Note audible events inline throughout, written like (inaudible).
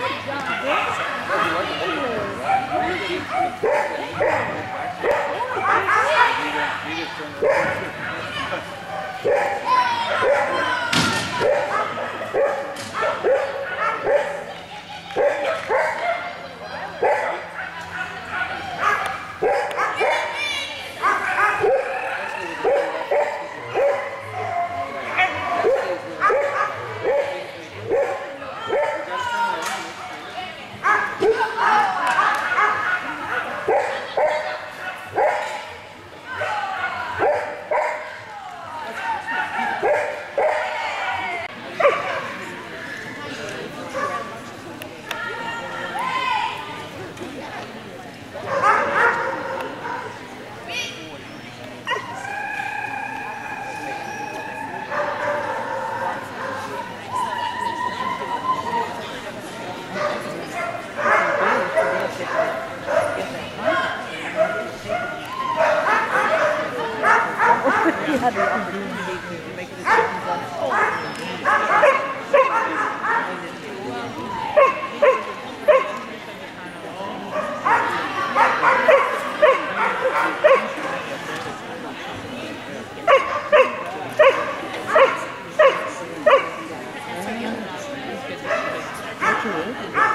Good job. Sim.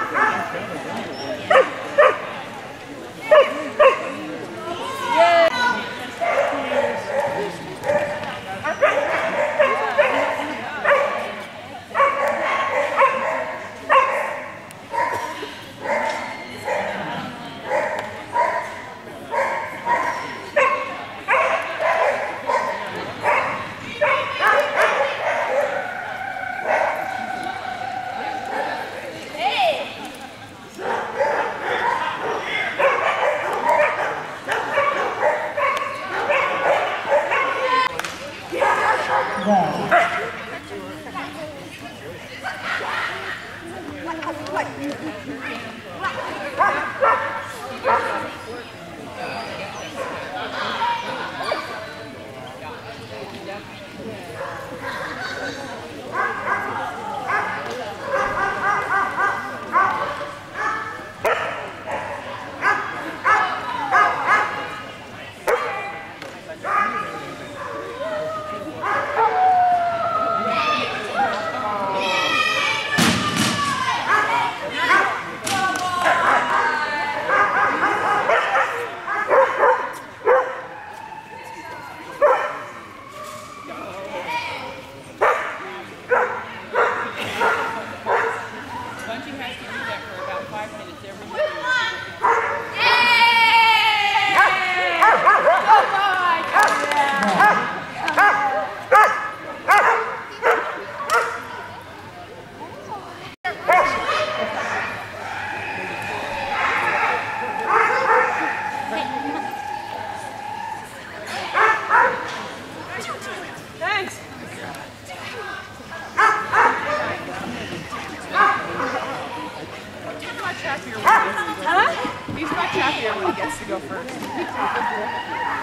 Happier when he gets to go first. He's much happier when he gets to go first. (laughs)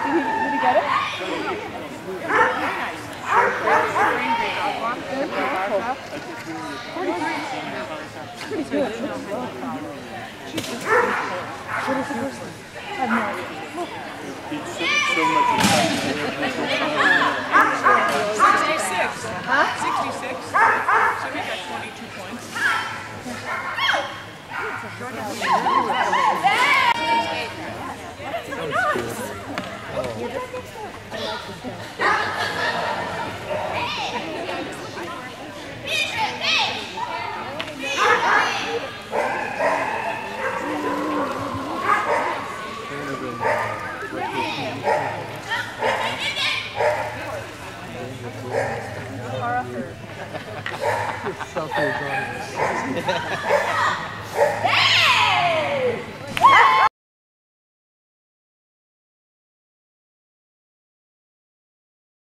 Did he get it? so much South (laughs) Korean.